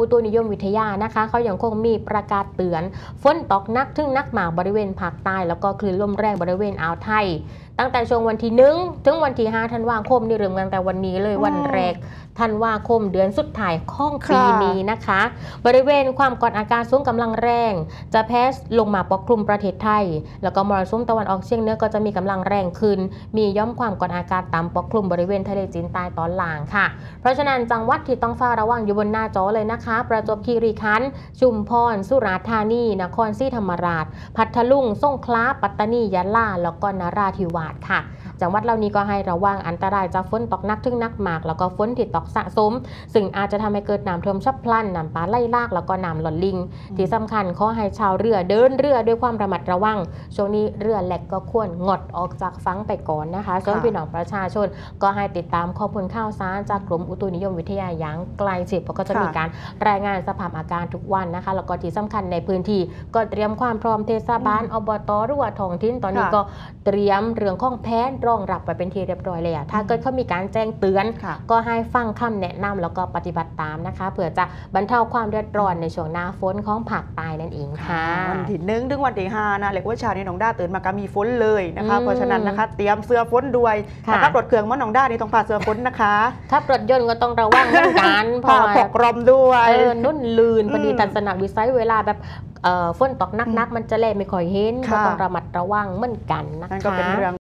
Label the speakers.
Speaker 1: อุตุนิยมวิทยานะคะเขายังคงมีประกาศเตือนฝนตกหนักถึงหนักหมากบริเวณภาคใต้ แล้วก็คลื่นลมแรงบริเวณอ่าวไทย ตั้งแต่ช่วงวันที่หนึ่งถึงวันที่5ธันวาคมนี่เริ่มตั้งแต่วันนี้เลยวันแรกธันวาคมเดือนสุดท้ายของปีนี้นะคะ บริเวณความกดอากาศสูงกำลังแรง จะแพสลงมาปกคลุมประเทศไทย แล้วก็มรสุมตะวันออกเฉียงเหนือก็จะมีกำลังแรงขึ้น มีย่อมความกดอากาศต่ำปกคลุมบริเวณทะเลจีนใต้ตอนล่างค่ะ เพราะฉะนั้นจังหวัดที่ต้องเฝ้าระวังอยู่บนหน้าจอเลยนะคะประจวบคีรีขันธ์ชุมพร สุราษฎร์ธานี นครศรีธรรมราช พัทลุงสงขลาปัตตานียะลาแล้วก็นราธิวาสค่ะ จังหวัดเหล่านี้ก็ให้ระวังอันตรายจากฝนตกหนักถึงหนักมาก แล้วก็ฝนที่ตกสะสม ซึ่งอาจจะทำให้เกิดน้ำท่วมฉับพลันน้ำป่าไหลหลากแล้วก็น้ำหล่นลิง ที่สำคัญขอให้ชาวเรือเดินเรือด้วยความระมัดระวัง ช่วงนี้เรือแหลกก็ควรงดออกจากฝั่งไปก่อนนะคะส่วน
Speaker 2: ค่ะ
Speaker 1: พี่น้องประชาชนก็ให้ติดตามข้อมูลข่าวสารจากกรมอุตุนิยมวิทยาอย่างใกล้ชิดเพราะก็จะ
Speaker 2: ค่ะ
Speaker 1: มีการรายงานสภาพอากาศทุกวันนะคะ แล้วก็ที่สำคัญในพื้นที่ก็เตรียมความพร้อมเทศบาลอบตหรือว่าท้องถิ่นตอนนี้
Speaker 2: ค่ะ
Speaker 1: ก็เตรียมเรื่องของแผนรองรับไปเป็นที่เรียบร้อยเลยอะถ้าเกิดเขามีการแจ้งเตือน
Speaker 2: ค่ะ
Speaker 1: ก็ให้ฟังคำแนะนำแล้วก็ปฏิบัติตามนะคะเพื่อจะบรรเทาความเดือดร้อนในช่วงหน้าฝนของภาคใต้นั่นเองค่ะ
Speaker 2: วันที่หนึ่งถึงวันที่ห้านะเรียกว่าเชาวนี้น้องด้าตื่นมาก็มีฝนเลยนะคะ
Speaker 1: อืม
Speaker 2: เพราะฉะนั้นนะคะเตรียมเสื้อฝนด้วย
Speaker 1: ค่ะ
Speaker 2: นะครับรถเครื่องมันน้องด้านี่ต้องผ่าเสื้อฝนนะคะ
Speaker 1: ถ้ารถยนต์ก็ต้องระวังเหมือนกันเพ
Speaker 2: ผ่า
Speaker 1: ราะว่า
Speaker 2: ปกรมด้วย
Speaker 1: เออนุ่นลืนพอดี
Speaker 2: อืม
Speaker 1: ทัศนวิสัยเวลาแบบเอ่อฝนตกหนักๆมันจะแลไม่ค่อยเห็นก็
Speaker 2: ค่ะ
Speaker 1: ต้องระมัดระวังเหมือนกันนะคะ
Speaker 2: นั่นก็เป็นเรื่อง